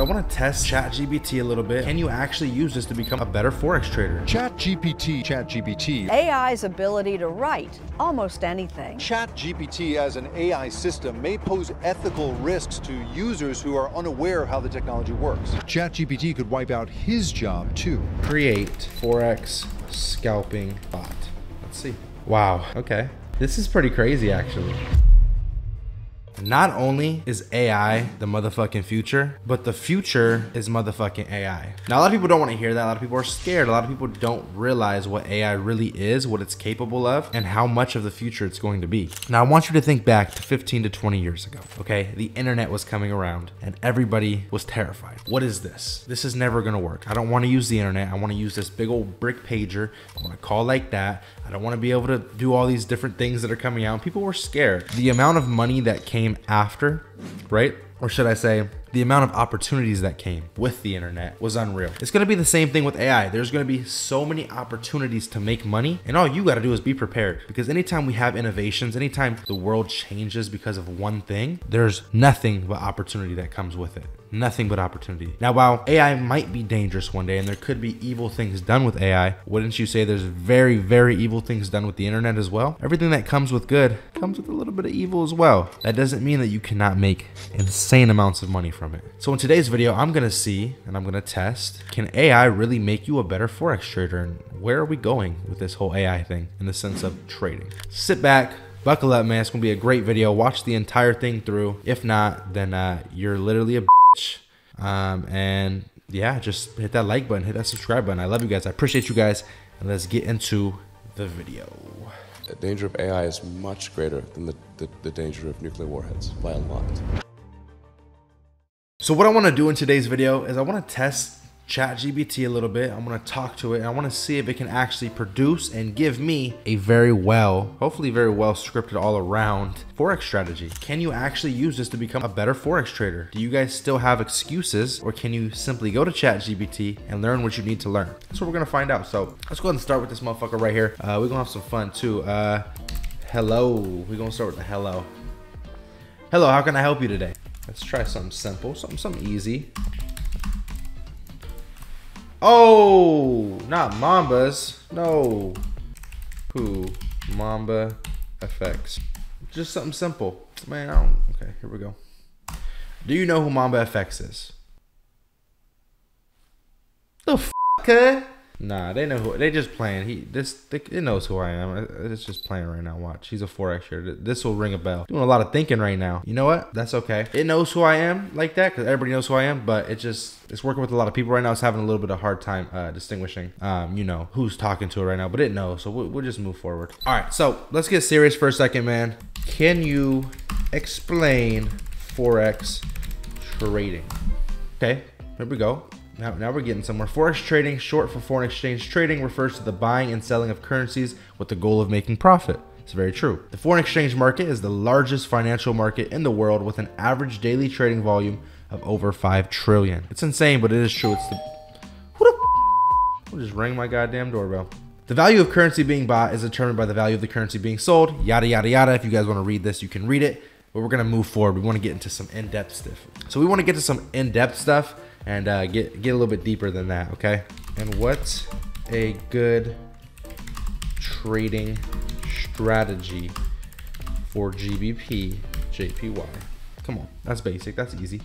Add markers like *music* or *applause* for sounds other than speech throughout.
I want to test ChatGPT a little bit. Can you actually use this to become a better Forex trader? ChatGPT, ChatGPT. AI's ability to write almost anything. ChatGPT as an AI system may pose ethical risks to users who are unaware of how the technology works. ChatGPT could wipe out his job too. Create Forex scalping bot. Let's see. Wow. Okay. This is pretty crazy actually. Not only is AI the motherfucking future, but the future is motherfucking AI. Now, a lot of people don't want to hear that. A lot of people are scared. A lot of people don't realize what AI really is, what it's capable of, and how much of the future it's going to be. Now, I want you to think back to 15 to 20 years ago, okay? The internet was coming around and everybody was terrified. What is this? This is never going to work. I don't want to use the internet. I want to use this big old brick pager. I want to call like that. I don't want to be able to do all these different things that are coming out. People were scared. The amount of money that came after, right? Or should I say, the amount of opportunities that came with the internet was unreal. It's gonna be the same thing with AI. There's gonna be so many opportunities to make money, and all you gotta do is be prepared. Because anytime we have innovations, anytime the world changes because of one thing, there's nothing but opportunity that comes with it nothing but opportunity. Now, while AI might be dangerous one day and there could be evil things done with AI, wouldn't you say there's very, very evil things done with the internet as well? Everything that comes with good comes with a little bit of evil as well. That doesn't mean that you cannot make insane amounts of money from it. So in today's video, I'm gonna see and I'm gonna test, can AI really make you a better Forex trader? And where are we going with this whole AI thing in the sense of trading? Sit back, buckle up, man. It's gonna be a great video. Watch the entire thing through. If not, then uh, you're literally a um, and yeah, just hit that like button, hit that subscribe button. I love you guys. I appreciate you guys. And let's get into the video. The danger of AI is much greater than the, the, the danger of nuclear warheads by a lot. So what I want to do in today's video is I want to test ChatGPT a little bit. I'm to talk to it. I want to see if it can actually produce and give me a very well, hopefully very well scripted all around Forex strategy. Can you actually use this to become a better Forex trader? Do you guys still have excuses or can you simply go to ChatGPT and learn what you need to learn? That's what we're going to find out. So let's go ahead and start with this motherfucker right here. Uh, we're to have some fun too. Uh, hello. We're to start with the hello. Hello, how can I help you today? Let's try something simple, something, something easy. Oh, not Mambas. No. Who? Mamba FX. Just something simple. Man, I don't. Okay, here we go. Do you know who Mamba FX is? The okay? Nah, they know who. They just playing. He this they, it knows who I am. It's just playing right now. Watch. He's a forex trader. This will ring a bell. Doing a lot of thinking right now. You know what? That's okay. It knows who I am like that because everybody knows who I am. But it just it's working with a lot of people right now. It's having a little bit of hard time uh, distinguishing. Um, you know who's talking to it right now. But it knows. So we'll, we'll just move forward. All right. So let's get serious for a second, man. Can you explain forex trading? Okay. Here we go. Now, now we're getting somewhere. Forex trading, short for foreign exchange trading, refers to the buying and selling of currencies with the goal of making profit. It's very true. The foreign exchange market is the largest financial market in the world with an average daily trading volume of over 5 trillion. It's insane, but it is true. It's the Who the will just ring my goddamn doorbell. The value of currency being bought is determined by the value of the currency being sold. Yada yada yada. If you guys want to read this, you can read it. But we're gonna move forward. We want to get into some in-depth stuff. So we want to get to some in-depth stuff and uh, get get a little bit deeper than that. Okay. And what's a good trading strategy for GBP JPY? Come on, that's basic. That's easy.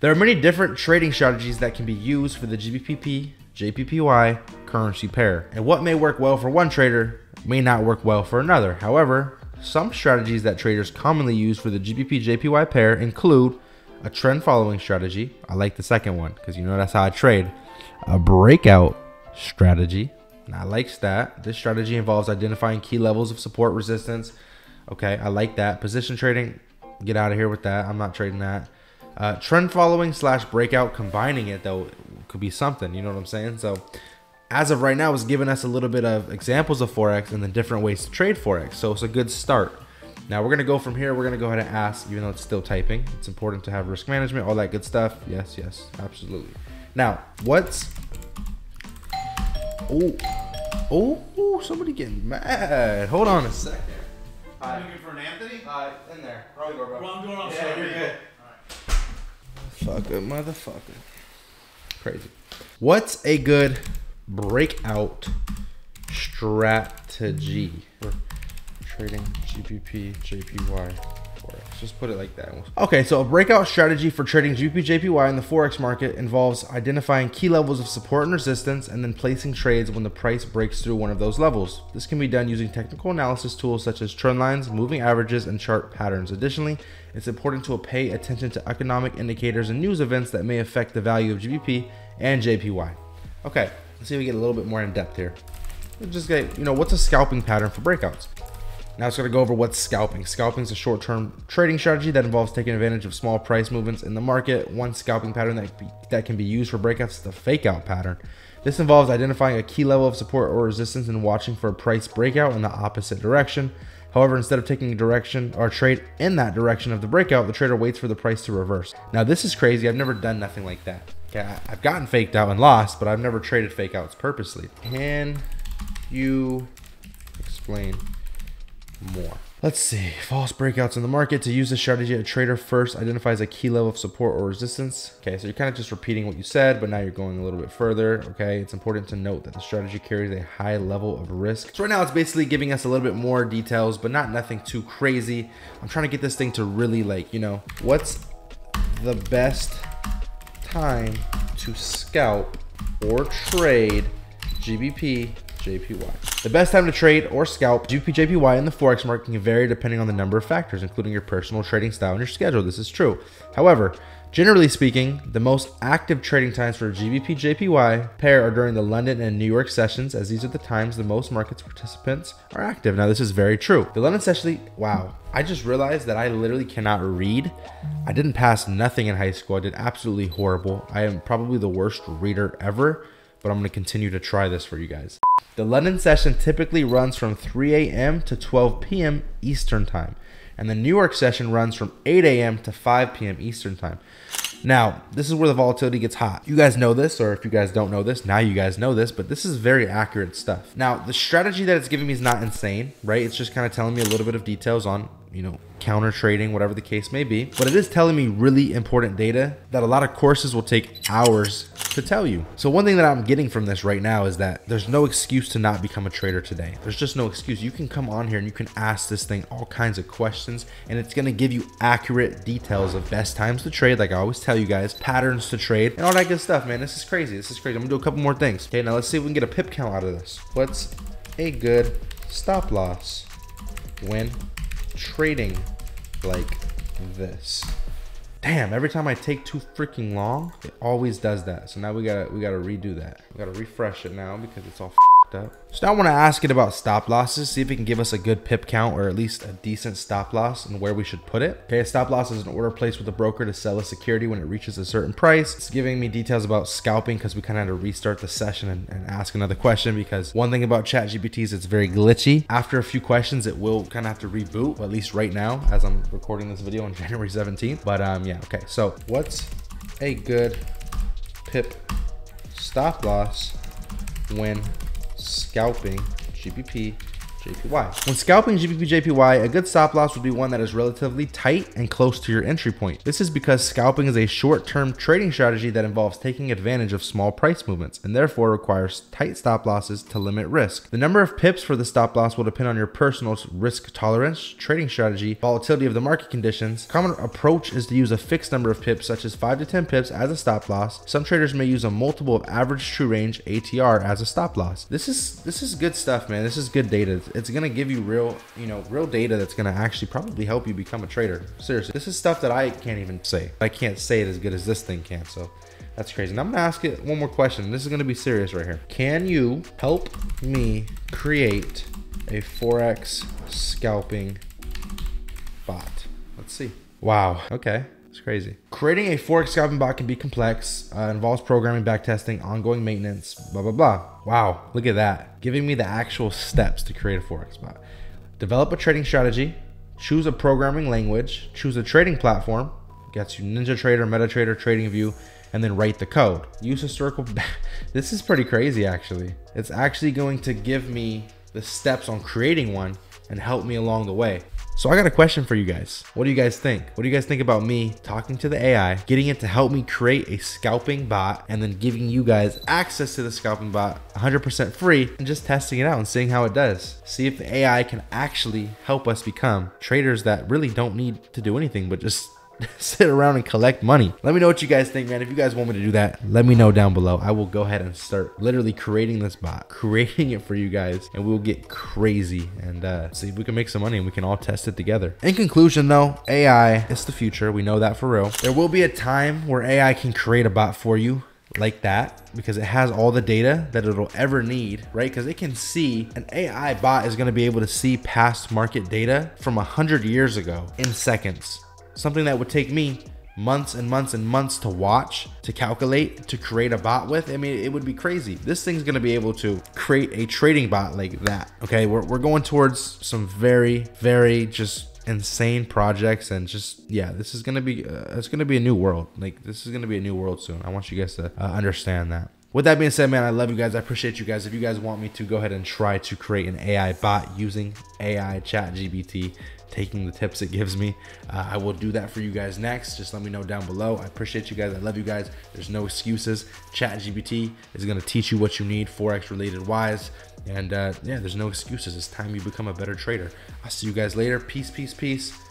There are many different trading strategies that can be used for the GBPP JPPY currency pair. And what may work well for one trader may not work well for another. However, some strategies that traders commonly use for the GBP JPY pair include a trend following strategy. I like the second one because you know that's how I trade. A breakout strategy. I like that. This strategy involves identifying key levels of support resistance. Okay, I like that. Position trading, get out of here with that. I'm not trading that. Uh, trend following slash breakout, combining it though could be something. You know what I'm saying? So as of right now, it's giving us a little bit of examples of Forex and the different ways to trade Forex. So it's a good start. Now we're gonna go from here. We're gonna go ahead and ask, even though it's still typing. It's important to have risk management, all that good stuff. Yes, yes, absolutely. Now, what's oh oh oh somebody getting mad? Hold on a second. Hi. looking for an Anthony? Uh, in there. Probably Well, I'm going off Yeah, you're good. Motherfucker, motherfucker. Crazy. What's a good breakout strategy for trading GBP, JPY, Forex? Just put it like that. Okay, so a breakout strategy for trading GBP, JPY in the Forex market involves identifying key levels of support and resistance and then placing trades when the price breaks through one of those levels. This can be done using technical analysis tools such as trend lines, moving averages, and chart patterns. Additionally, it's important to pay attention to economic indicators and news events that may affect the value of GBP and JPY. Okay, let's see if we get a little bit more in depth here. Just get, you know, what's a scalping pattern for breakouts? Now it's going to go over what's scalping. Scalping is a short-term trading strategy that involves taking advantage of small price movements in the market. One scalping pattern that, be, that can be used for breakouts is the fake out pattern. This involves identifying a key level of support or resistance and watching for a price breakout in the opposite direction. However, instead of taking a direction or trade in that direction of the breakout, the trader waits for the price to reverse. Now this is crazy. I've never done nothing like that. Okay, I've gotten faked out and lost, but I've never traded fake outs purposely. Can you explain more? Let's see. False breakouts in the market. To use this strategy, a trader first identifies a key level of support or resistance. Okay, so you're kind of just repeating what you said, but now you're going a little bit further. Okay, it's important to note that the strategy carries a high level of risk. So right now it's basically giving us a little bit more details, but not nothing too crazy. I'm trying to get this thing to really like, you know, what's the best time to scalp or trade GBP JPY. The best time to trade or scalp GBP JPY in the Forex market can vary depending on the number of factors, including your personal trading style and your schedule. This is true. However, Generally speaking, the most active trading times for GBP JPY pair are during the London and New York sessions, as these are the times the most markets participants are active. Now, this is very true. The London session, wow, I just realized that I literally cannot read. I didn't pass nothing in high school. I did absolutely horrible. I am probably the worst reader ever, but I'm going to continue to try this for you guys. The London session typically runs from 3 a.m. to 12 p.m. Eastern Time and the New York session runs from 8 a.m. to 5 p.m. Eastern Time. Now, this is where the volatility gets hot. You guys know this, or if you guys don't know this, now you guys know this, but this is very accurate stuff. Now, the strategy that it's giving me is not insane, right? It's just kind of telling me a little bit of details on, you know, counter trading, whatever the case may be. But it is telling me really important data that a lot of courses will take hours to tell you. So one thing that I'm getting from this right now is that there's no excuse to not become a trader today. There's just no excuse. You can come on here and you can ask this thing all kinds of questions and it's going to give you accurate details of best times to trade. Like I always tell you guys, patterns to trade and all that good stuff, man. This is crazy. This is crazy. I'm gonna do a couple more things. Okay, now let's see if we can get a pip count out of this. What's a good stop loss when trading like this? Damn, every time I take too freaking long, it always does that. So now we gotta we gotta redo that. We gotta refresh it now because it's all up. So now I want to ask it about stop losses, see if it can give us a good pip count or at least a decent stop loss and where we should put it. Okay, a stop loss is an order placed with a broker to sell a security when it reaches a certain price. It's giving me details about scalping because we kind of had to restart the session and, and ask another question because one thing about ChatGPT is it's very glitchy. After a few questions, it will kind of have to reboot, at least right now as I'm recording this video on *laughs* January 17th. But um, yeah, okay. So what's a good pip stop loss when scalping GBP JPY. When scalping GBP JPY, a good stop loss would be one that is relatively tight and close to your entry point. This is because scalping is a short-term trading strategy that involves taking advantage of small price movements and therefore requires tight stop losses to limit risk. The number of pips for the stop loss will depend on your personal risk tolerance, trading strategy, volatility of the market conditions. Common approach is to use a fixed number of pips such as 5 to 10 pips as a stop loss. Some traders may use a multiple of average true range ATR as a stop loss. This is this is good stuff, man. This is good data it's gonna give you real, you know, real data that's gonna actually probably help you become a trader. Seriously, this is stuff that I can't even say. I can't say it as good as this thing can. So that's crazy. Now I'm gonna ask it one more question. This is gonna be serious right here. Can you help me create a forex scalping bot? Let's see. Wow. Okay. It's crazy. Creating a Forex scalping bot can be complex, uh, involves programming, backtesting, ongoing maintenance, blah, blah, blah. Wow, look at that. Giving me the actual steps to create a Forex bot. Develop a trading strategy, choose a programming language, choose a trading platform, gets you NinjaTrader, MetaTrader, TradingView, and then write the code. Use historical. *laughs* this is pretty crazy, actually. It's actually going to give me the steps on creating one and help me along the way. So I got a question for you guys. What do you guys think? What do you guys think about me talking to the AI, getting it to help me create a scalping bot, and then giving you guys access to the scalping bot 100% free and just testing it out and seeing how it does. See if the AI can actually help us become traders that really don't need to do anything but just *laughs* sit around and collect money. Let me know what you guys think, man. If you guys want me to do that, let me know down below. I will go ahead and start literally creating this bot, *laughs* creating it for you guys, and we'll get crazy and uh, see if we can make some money and we can all test it together. In conclusion, though, AI is the future. We know that for real. There will be a time where AI can create a bot for you like that because it has all the data that it'll ever need, right? Because it can see an AI bot is going to be able to see past market data from a hundred years ago in seconds something that would take me months and months and months to watch, to calculate, to create a bot with. I mean, it would be crazy. This thing's gonna be able to create a trading bot like that. Okay, we're, we're going towards some very, very just insane projects and just yeah this is gonna be uh, it's gonna be a new world like this is gonna be a new world soon i want you guys to uh, understand that with that being said, man, I love you guys. I appreciate you guys. If you guys want me to go ahead and try to create an AI bot using AI chat GBT, taking the tips it gives me. Uh, I will do that for you guys next. Just let me know down below. I appreciate you guys. I love you guys. There's no excuses. ChatGPT is going to teach you what you need Forex related wise. And uh, yeah, there's no excuses. It's time you become a better trader. I'll see you guys later. Peace, peace, peace.